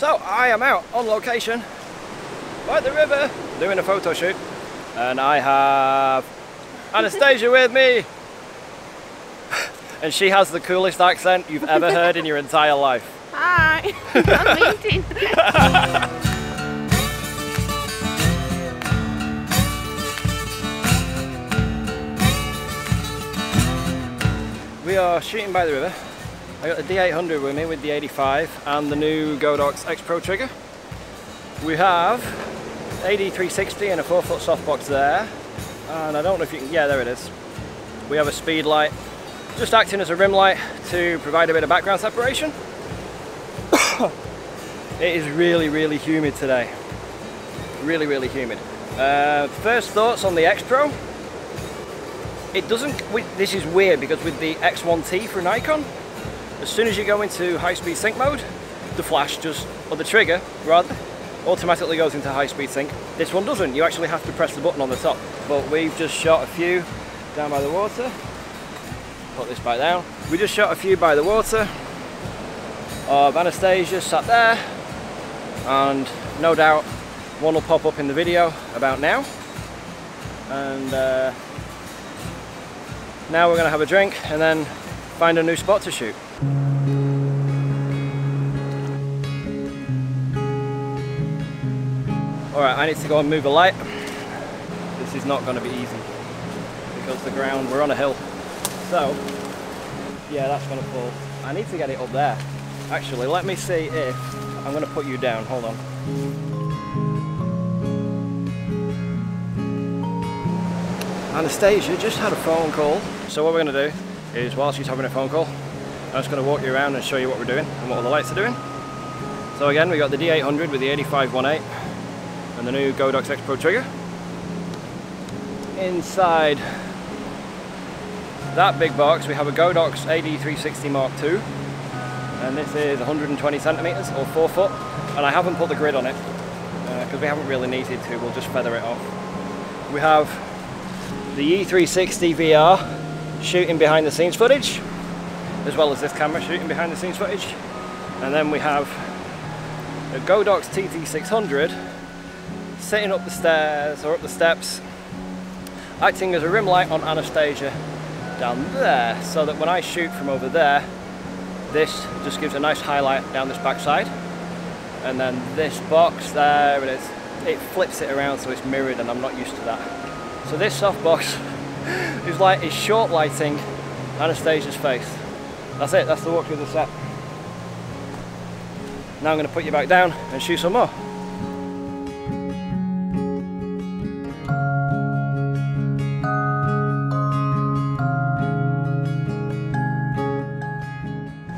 So I am out on location by the river doing a photo shoot and I have Anastasia with me and she has the coolest accent you've ever heard in your entire life. Hi, I'm meeting. We are shooting by the river. I got the D800 with me with the 85 and the new Godox X Pro trigger. We have AD360 and a 4 foot softbox there. And I don't know if you can, yeah there it is. We have a speed light, just acting as a rim light to provide a bit of background separation. it is really, really humid today. Really, really humid. Uh, first thoughts on the X Pro. It doesn't, this is weird because with the X1T for Nikon, as soon as you go into high speed sync mode, the flash just, or the trigger rather, automatically goes into high speed sync. This one doesn't, you actually have to press the button on the top. But we've just shot a few down by the water. Put this back down. We just shot a few by the water of Anastasia sat there and no doubt one will pop up in the video about now. And uh, now we're going to have a drink and then find a new spot to shoot. I need to go and move a light. This is not going to be easy because the ground, we're on a hill. So, yeah, that's going to fall. I need to get it up there. Actually, let me see if, I'm going to put you down, hold on. Anastasia just had a phone call. So what we're going to do is while she's having a phone call, I'm just going to walk you around and show you what we're doing and what all the lights are doing. So again, we got the D800 with the 8518 and the new Godox X Pro trigger. Inside that big box, we have a Godox AD360 Mark II, and this is 120 centimeters or four foot. And I haven't put the grid on it because uh, we haven't really needed to. We'll just feather it off. We have the E360 VR shooting behind the scenes footage, as well as this camera shooting behind the scenes footage. And then we have a Godox TT600 sitting up the stairs or up the steps, acting as a rim light on Anastasia down there, so that when I shoot from over there, this just gives a nice highlight down this backside. And then this box, there it is, it flips it around so it's mirrored and I'm not used to that. So this softbox is like is short lighting Anastasia's face. That's it, that's the walk through the set. Now I'm going to put you back down and shoot some more.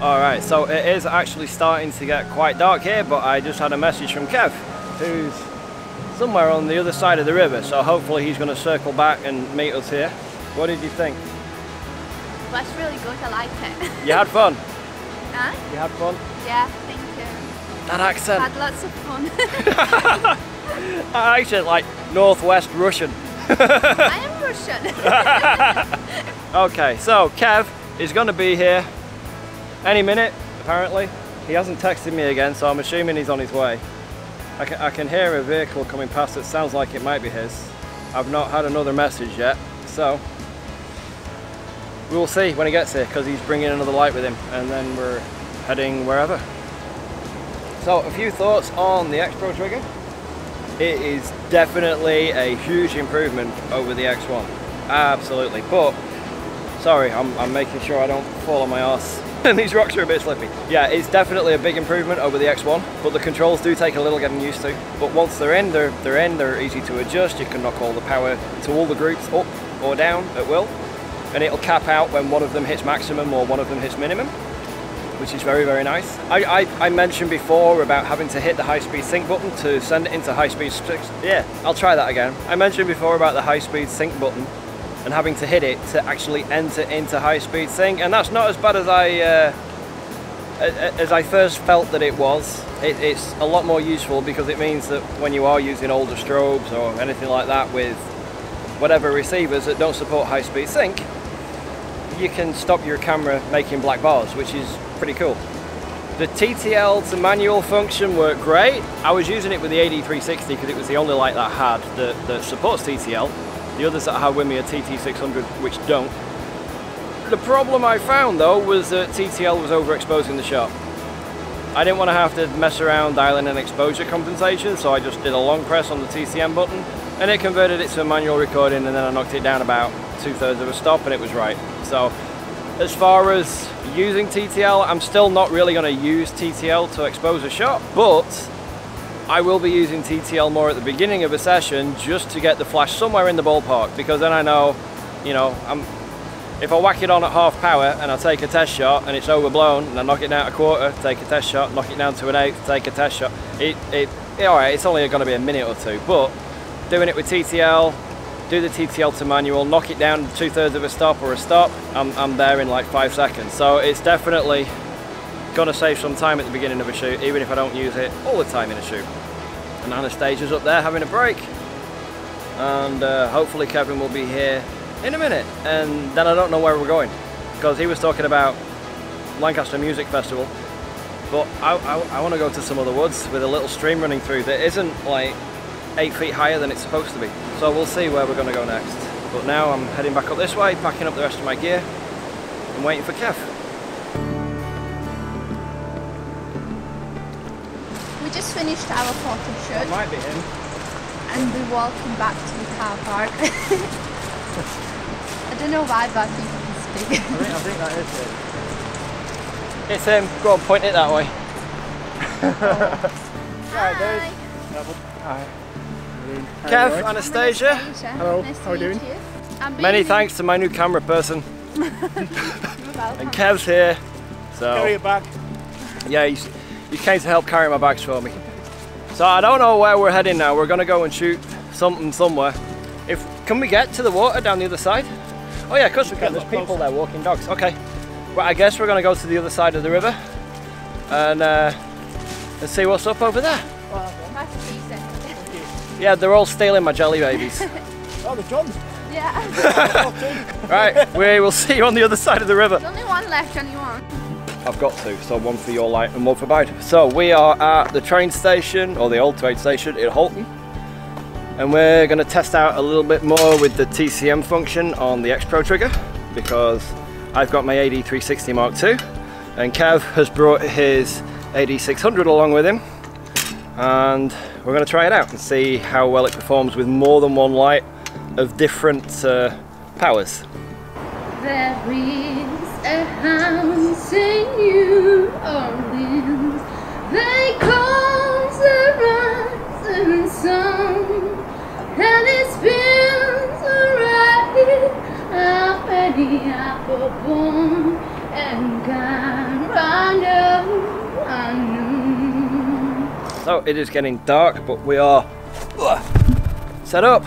Alright, so it is actually starting to get quite dark here, but I just had a message from Kev, who's somewhere on the other side of the river, so hopefully he's going to circle back and meet us here. What did you think? It's really good, I liked it. You had fun? Huh? You had fun? Yeah, thank you. That accent. Had lots of fun. I accent like Northwest Russian. I am Russian. okay, so Kev is going to be here any minute, apparently. He hasn't texted me again, so I'm assuming he's on his way. I can, I can hear a vehicle coming past that sounds like it might be his. I've not had another message yet, so we will see when he gets here because he's bringing another light with him and then we're heading wherever. So a few thoughts on the X Pro trigger. It is definitely a huge improvement over the X1. Absolutely, but sorry, I'm, I'm making sure I don't fall on my ass and these rocks are a bit slippy. Yeah, it's definitely a big improvement over the X1, but the controls do take a little getting used to. But once they're in, they're, they're in, they're easy to adjust. You can knock all the power to all the groups up or down at will, and it'll cap out when one of them hits maximum or one of them hits minimum, which is very, very nice. I, I, I mentioned before about having to hit the high-speed sync button to send it into high-speed... Yeah, I'll try that again. I mentioned before about the high-speed sync button and having to hit it to actually enter into high speed sync and that's not as bad as I uh, as I first felt that it was it, it's a lot more useful because it means that when you are using older strobes or anything like that with whatever receivers that don't support high speed sync you can stop your camera making black bars which is pretty cool The TTL to manual function worked great. I was using it with the AD360 because it was the only light that I had that, that supports TTL. The others that I have with me are TT600 which don't. The problem I found though was that TTL was overexposing the shot. I didn't want to have to mess around dialing in exposure compensation so I just did a long press on the TCM button and it converted it to a manual recording and then I knocked it down about two thirds of a stop and it was right. So as far as using TTL, I'm still not really going to use TTL to expose a shot, but I will be using TTL more at the beginning of a session just to get the flash somewhere in the ballpark because then I know, you know, I'm if I whack it on at half power and I take a test shot and it's overblown and I knock it down a quarter, take a test shot, knock it down to an eighth, take a test shot, it, it, it alright, it's only going to be a minute or two, but doing it with TTL, do the TTL to manual, knock it down two thirds of a stop or a stop, I'm, I'm there in like five seconds. So it's definitely to save some time at the beginning of a shoot, even if I don't use it all the time in a shoot. And Anastasia's up there having a break. And uh, hopefully Kevin will be here in a minute. And then I don't know where we're going because he was talking about Lancaster Music Festival. But I, I, I want to go to some other woods with a little stream running through that isn't like eight feet higher than it's supposed to be. So we'll see where we're going to go next. But now I'm heading back up this way packing up the rest of my gear and waiting for Kev finished our photo shoot might be him and we're walking back to the car park. I don't know why, but you can speak. I think, I think that is it it's him go on point it that way Hi. Hi Kev, Anastasia Hello. Nice how are to you doing? you. I'm Many thanks to my new camera person. And Kev's here. So Carry it back. yeah, he's, he came to help carry my bags for me. So I don't know where we're heading now. We're gonna go and shoot something somewhere. If can we get to the water down the other side? Oh yeah, of course we can. There's people there walking dogs. Okay. Well, I guess we're gonna go to the other side of the river and uh, and see what's up over there. Yeah, they're all stealing my jelly babies. Oh, the Johns. Yeah. right, we will see you on the other side of the river. There's only one left, only one. I've got two, so one for your light and one for mine. So we are at the train station, or the old train station in Holton, and we're going to test out a little bit more with the TCM function on the X Pro trigger, because I've got my AD360 Mark II, and Kev has brought his AD600 along with him, and we're going to try it out and see how well it performs with more than one light of different uh, powers. There is a Orleans. They call the rising sun, and it spins apple born and I know. So it is getting dark, but we are uh, set up.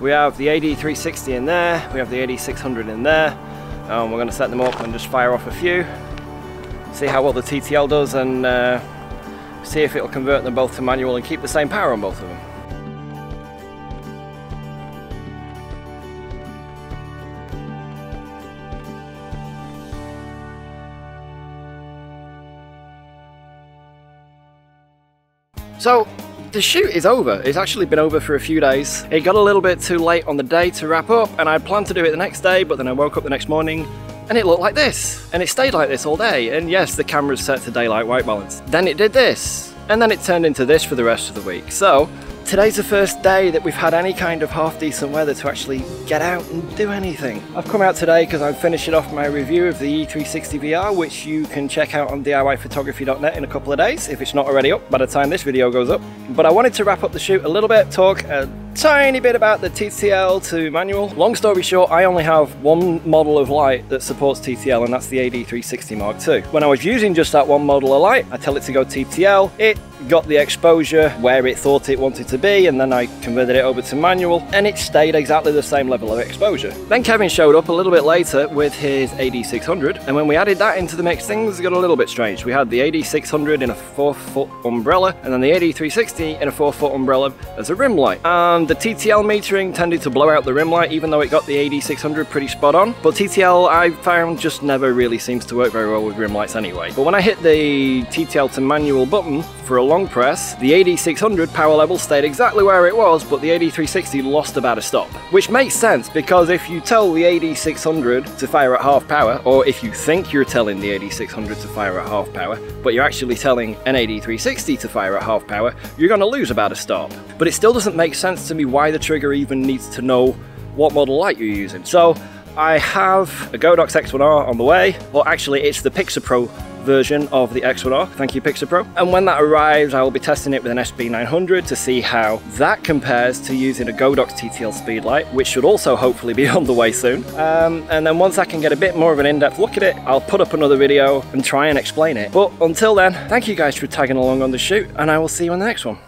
We have the AD360 in there, we have the AD600 in there. Um, we're going to set them up and just fire off a few, see how well the TTL does, and uh, see if it'll convert them both to manual and keep the same power on both of them. So the shoot is over. It's actually been over for a few days. It got a little bit too late on the day to wrap up and I planned to do it the next day but then I woke up the next morning and it looked like this. And it stayed like this all day. And yes, the camera's set to daylight white balance. Then it did this. And then it turned into this for the rest of the week. So today's the first day that we've had any kind of half decent weather to actually get out and do anything. I've come out today because I'm finishing off my review of the E360 VR, which you can check out on DIYphotography.net in a couple of days if it's not already up by the time this video goes up. But I wanted to wrap up the shoot a little bit, talk a tiny bit about the TTL to manual. Long story short, I only have one model of light that supports TTL and that's the AD360 Mark II. When I was using just that one model of light, I tell it to go TTL, it got the exposure where it thought it wanted to be and then I converted it over to manual and it stayed exactly the same level of exposure. Then Kevin showed up a little bit later with his AD600 and when we added that into the mix things got a little bit strange. We had the AD600 in a 4 foot umbrella and then the AD360 in a 4 foot umbrella as a rim light and the TTL metering tended to blow out the rim light even though it got the AD600 pretty spot on. But TTL I found just never really seems to work very well with rim lights anyway. But when I hit the TTL to manual button for a long press, the AD600 power level stayed exactly where it was, but the AD360 lost about a stop. Which makes sense because if you tell the AD600 to fire at half power, or if you think you're telling the AD600 to fire at half power, but you're actually telling an AD360 to fire at half power, you're going to lose about a stop. But it still doesn't make sense to me why the trigger even needs to know what model light you're using. So I have a Godox X1R on the way, or actually it's the Pixapro version of the X1R. Thank you, Pixapro. And when that arrives, I will be testing it with an SB900 to see how that compares to using a Godox TTL Speedlight, which should also hopefully be on the way soon. Um, and then once I can get a bit more of an in-depth look at it, I'll put up another video and try and explain it. But until then, thank you guys for tagging along on the shoot, and I will see you on the next one.